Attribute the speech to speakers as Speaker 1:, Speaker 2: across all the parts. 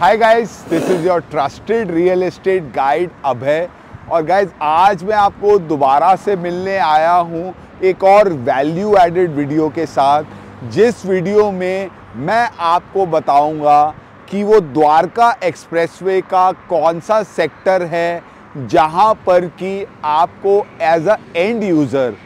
Speaker 1: Hi guys this is your trusted real estate guide Abhay और guys आज मैं आपको दोबारा से मिलने आया हूँ एक और वैल्यू एडेड वीडियो के साथ, जिस वीडियो में मैं आपको बताऊँगा कि वो द्वारका एक्सप्रेसवे का कौन सा सेक्टर है, जहाँ पर कि आपको एज अ एंड यूज़र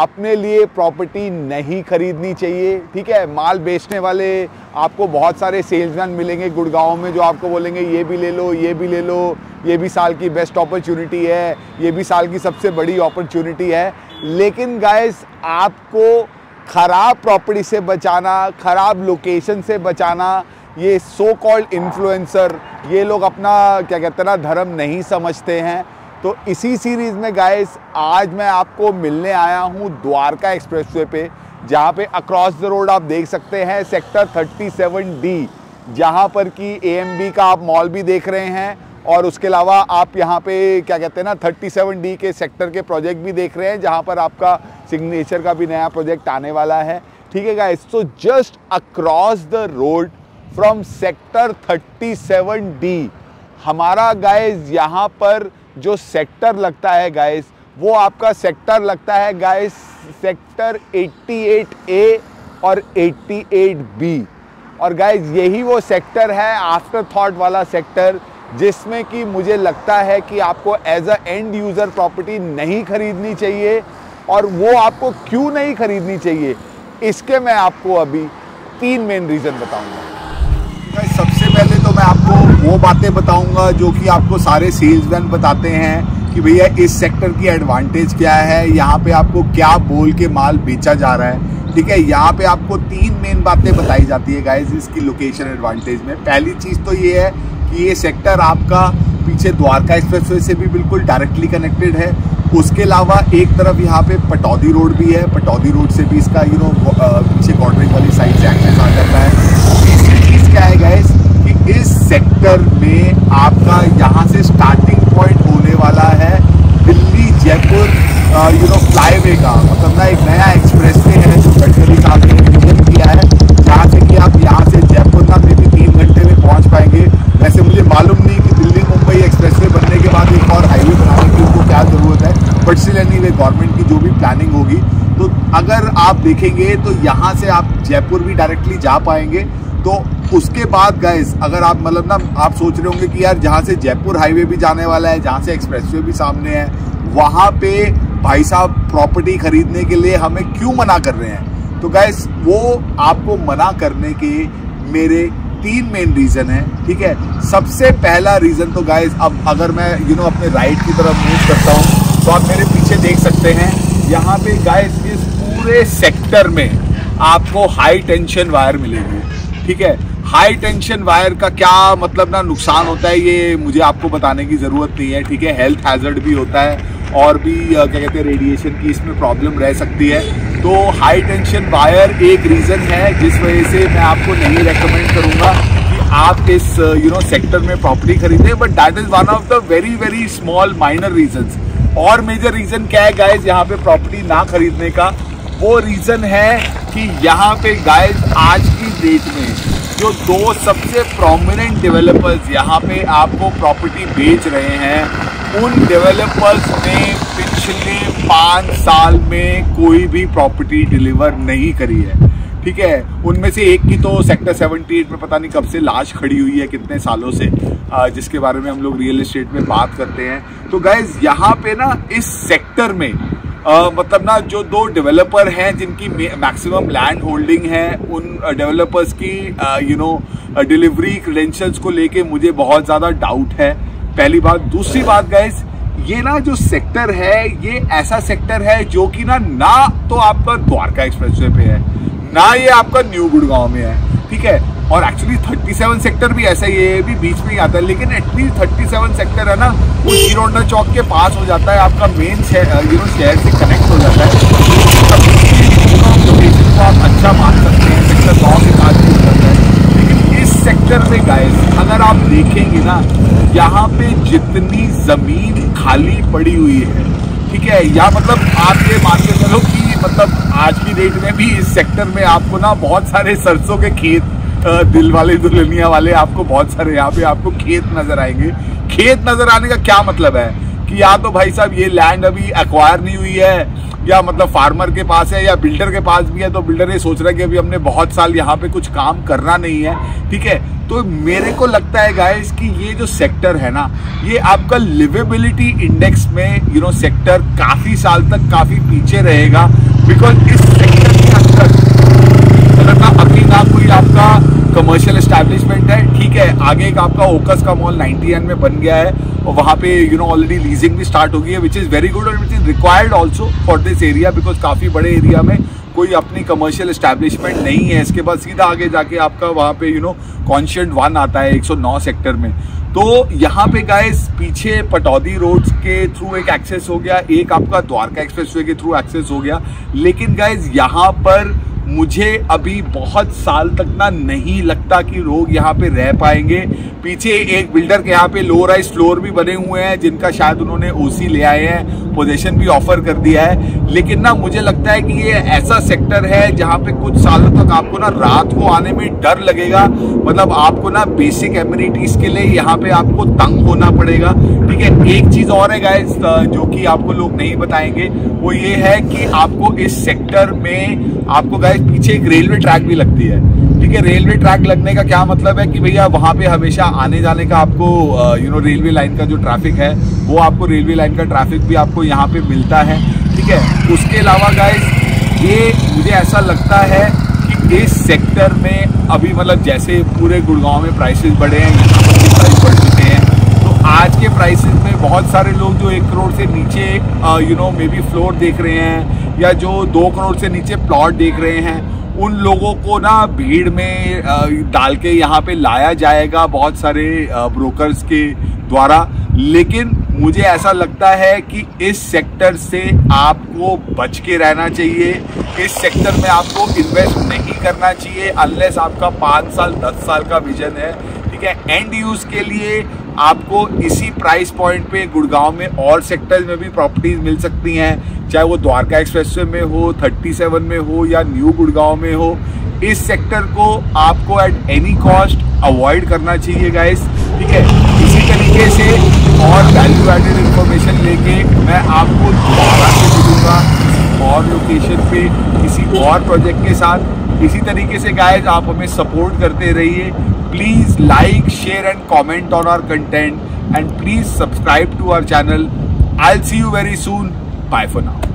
Speaker 1: अपने लिए प्रॉपर्टी नहीं खरीदनी चाहिए, ठीक है? माल बेचने वाले आपको बहुत सारे सेल्समैन मिलेंगे गुड़गांव में जो आपको बोलेंगे, ये भी ले लो, ये भी ले लो, ये भी साल की बेस्ट अपॉर्चुनिटी है, ये भी साल की सबसे बड़ी अपॉर्चुनिटी है। लेकिन गाइस आपको ख़राब प्रॉपर्टी से बचाना, ख़राब लोकेशन से बचाना, ये सो कॉल्ड इन्फ्लुएंसर ये लोग अपना, क्या कहते हैं ना, धर्म नहीं समझते हैं। तो इसी सीरीज़ में गाइस आज मैं आपको मिलने आया हूँ द्वारका एक्सप्रेसवे पे, जहाँ पे अक्रॉस द रोड आप देख सकते हैं सेक्टर 37 डी जहाँ पर कि ए का आप मॉल भी देख रहे हैं और उसके अलावा आप यहाँ पे, क्या कहते हैं ना 37 डी के सेक्टर के प्रोजेक्ट भी देख रहे हैं, जहाँ पर आपका सिग्नेचर का भी नया प्रोजेक्ट आने वाला है। ठीक है गाइस तो just across the road from sector 37 D हमारा गाइस यहाँ पर जो सेक्टर लगता है गाइस वो आपका सेक्टर लगता है गाइस सेक्टर 88 ए और 88 बी और गाइस यही वो सेक्टर है आफ्टर थॉट वाला सेक्टर जिसमें कि मुझे लगता है कि आपको as a end user property नहीं खरीदनी चाहिए और वो आपको क्यों नहीं खरीदनी चाहिए, इसके मैं आपको अभी तीन मेन रीज़न बताऊँगा। सबसे पहले तो मैं आपको वो बातें बताऊँगा जो कि आपको सारे सेल्समैन बताते हैं कि भैया इस सेक्टर की एडवांटेज क्या है, यहाँ पे आपको क्या बोल के माल बेचा जा रहा है। ठीक है, यहाँ पे आपको तीन मेन बातें बताई जाती है गाइज़ इसकी लोकेशन एडवांटेज में। पहली चीज़ तो ये है कि ये सेक्टर आपका पीछे द्वारका एक्सप्रेसवे से भी बिल्कुल डायरेक्टली कनेक्टेड है। उसके अलावा एक तरफ़ यहाँ पे पटौदी रोड भी है। पटौदी रोड से भी इसका यू नो पीछे कॉर्डरिंग वाली साइड से एक्सेस आ जाता है तीसरी चीज़ क्या है गैस कि इस सेक्टर में आपका यहाँ से स्टार्टिंग पॉइंट होने वाला है Delhi, Jaipur you know flyway का। मतलब ना एक नया एक्सप्रेस वे है जो गडकरी साहब ने विजन किया है जहाँ से कि आप यहाँ से जयपुर ना मे भी तीन घंटे में पहुँच पाएँगे वैसे मुझे मालूम नहीं कि दिल्ली मुंबई एक्सप्रेस वे बनने के बाद एक और हाईवे बनाने की उनको क्या ज़रूरत है but still anyway government की जो भी प्लानिंग होगी तो अगर आप देखेंगे तो यहाँ से आप जयपुर भी डायरेक्टली जा पाएँगे। तो उसके बाद गाइस अगर आप मतलब ना आप सोच रहे होंगे कि यार जहाँ से जयपुर हाईवे भी जाने वाला है जहाँ से एक्सप्रेसवे भी सामने है वहाँ पे भाई साहब प्रॉपर्टी खरीदने के लिए हमें क्यों मना कर रहे हैं? तो गाइस वो आपको मना करने के मेरे तीन मेन रीजन है ठीक है? सबसे पहला रीजन तो गाइस अब अगर मैं यू you नो know, अपने राइट की तरफ़ मूव करता हूँ तो आप मेरे पीछे देख सकते हैं। यहाँ पे गाइस इस पूरे सेक्टर में आपको हाई टेंशन वायर मिलेगी, ठीक है? हाई टेंशन वायर का क्या मतलब ना नुकसान होता है, ये मुझे आपको बताने की ज़रूरत नहीं है, ठीक है? हेल्थ हैजर्ड भी होता है और भी क्या कहते हैं रेडिएशन की इसमें प्रॉब्लम रह सकती है। तो हाई टेंशन वायर एक रीज़न है जिस वजह से मैं आपको नहीं रेकमेंड करूँगा कि आप इस यू नो सेक्टर में प्रॉपर्टी खरीदें but that is one of the very very small minor reason और मेजर रीज़न क्या है गाइज़ यहाँ पे प्रॉपर्टी ना खरीदने का? वो रीज़न है कि यहाँ पे गाइज़ आज की डेट में जो दो सबसे प्रोमिनेंट डेवलपर्स यहाँ पे आपको प्रॉपर्टी बेच रहे हैं, उन डेवलपर्स ने पिछले पाँच साल में कोई भी प्रॉपर्टी डिलीवर नहीं करी है। ठीक है? उनमें से एक की तो सेक्टर 78 में पता नहीं कब से लाश खड़ी हुई है, कितने सालों से जिसके बारे में हम लोग रियल एस्टेट में बात करते हैं। तो गैस यहाँ पे ना इस सेक्टर में मतलब ना, जो दो डेवलपर हैं जिनकी मैक्सिमम लैंड होल्डिंग है, उन डेवलपर्स की यू नो डिलीवरी क्रेडेंशियल्स को लेके मुझे बहुत ज़्यादा डाउट है। पहली बात। दूसरी बात गैस ये ना जो सेक्टर है, ये ऐसा सेक्टर है जो कि ना ना तो आपका द्वारका एक्सप्रेसवे पे है, ना ये आपका न्यू गुड़गांव में है। ठीक है? और एक्चुअली 37 सेक्टर भी ऐसा ही है भी बीच में ही आता है, लेकिन एटलीस्ट 37 सेक्टर है ना, वो जीरोंडा चौक के पास हो जाता है, आपका मेन यू नो शहर से कनेक्ट हो जाता है। को आप अच्छा मान सकते हैं सेक्टर के भी जाता है। लेकिन इस सेक्टर में गाइस अगर आप देखेंगे ना, यहाँ पे जितनी ज़मीन खाली पड़ी हुई है, ठीक है? या मतलब आप ये मान के चलो कि मतलब आज की डेट में भी इस सेक्टर में आपको ना बहुत सारे सरसों के खेत दिल वाले दुल्हनिया वाले आपको बहुत सारे, यहाँ पे आपको खेत नज़र आएँगे। खेत नज़र आने का क्या मतलब है? कि या तो भाई साहब ये लैंड अभी एक्वायर नहीं हुई है या मतलब फार्मर के पास है या बिल्डर के पास भी है तो बिल्डर ये सोच रहा है कि अभी हमने बहुत साल यहाँ पे कुछ काम करना नहीं है, ठीक है? तो मेरे को लगता है गाइस कि ये जो सेक्टर है ना, ये आपका लिवेबिलिटी इंडेक्स में यू नो सेक्टर काफ़ी साल तक काफ़ी पीछे रहेगा बिकॉज़ इस सेक्टर के अंदर अभी ना कोई आपका कमर्शियल एस्टेब्लिशमेंट है, ठीक है? आगे एक आपका ओकस का मॉल 91 में बन गया है और वहाँ पे यू नो ऑलरेडी लीजिंग भी स्टार्ट हो गई है विच इज़ वेरी गुड और which is required also for this area because काफ़ी बड़े एरिया में कोई अपनी कमर्शियल एस्टेब्लिशमेंट नहीं है। इसके बाद सीधा आगे जाके आपका वहाँ पे यू नो कॉन्शियंट वन आता है 109 सेक्टर में। तो यहाँ पे गाइस पीछे पटौदी रोड्स के थ्रू एक एक्सेस हो गया, एक आपका द्वारका एक्सप्रेसवे के थ्रू एक्सेस हो गया। लेकिन गाइस यहाँ पर मुझे अभी बहुत साल तक ना नहीं लगता कि लोग यहाँ पे रह पाएँगे। पीछे एक बिल्डर के यहाँ पे लो राइज फ्लोर भी बने हुए हैं, जिनका शायद उन्होंने ओसी ले आए हैं पोजीशन भी ऑफ़र कर दिया है। लेकिन ना मुझे लगता है कि ये ऐसा सेक्टर है जहाँ पे कुछ सालों तक आपको ना रात को आने में डर लगेगा। मतलब आपको ना बेसिक एम्यूनिटीज के लिए यहाँ पे आपको तंग होना पड़ेगा। ठीक है, एक चीज़ और है गाइस जो कि आपको लोग नहीं बताएँगे, वो ये है कि आपको इस सेक्टर में, आपको गाइस पीछे एक रेलवे ट्रैक भी लगती है। ठीक है रेलवे ट्रैक लगने का क्या मतलब है कि भैया वहाँ पे हमेशा आने जाने का आपको यू नो रेलवे लाइन का जो ट्रैफ़िक है, वो आपको रेलवे लाइन का ट्रैफ़िक भी आपको यहाँ पे मिलता है। ठीक है, उसके अलावा गाइस ये मुझे ऐसा लगता है इस सेक्टर में अभी मतलब जैसे पूरे गुड़गांव में प्राइसेस बढ़े हैं, यहाँ पर भी प्राइस बढ़ चुके हैं। तो आज के प्राइसेस में बहुत सारे लोग जो एक करोड़ से नीचे you know maybe floor देख रहे हैं या जो दो करोड़ से नीचे प्लॉट देख रहे हैं, उन लोगों को ना भीड़ में डाल के यहाँ पे लाया जाएगा बहुत सारे ब्रोकर्स के द्वारा। लेकिन मुझे ऐसा लगता है कि इस सेक्टर से आपको बच के रहना चाहिए। इस सेक्टर में आपको इन्वेस्ट नहीं करना चाहिए अनलेस आपका पाँच साल, दस साल का विजन है। ठीक है? एंड यूज़ के लिए आपको इसी प्राइस पॉइंट पे गुड़गांव में और सेक्टर्स में भी प्रॉपर्टीज़ मिल सकती हैं। चाहे वो द्वारका एक्सप्रेसवे में हो 37 में हो या न्यू गुड़गांव में हो, इस सेक्टर को आपको एट एनी कॉस्ट अवॉइड करना चाहिए गाइस ठीक है? इसी तरीके से और वैल्यू एडेड इन्फॉर्मेशन लेके मैं आपको दोबारा से मिलूँगा। और लोकेशन पे किसी और प्रोजेक्ट के साथ। इसी तरीके से गाइज़ आप हमें सपोर्ट करते रहिए। Please like share and comment on our content and please subscribe to our channel I see you very soon bye for now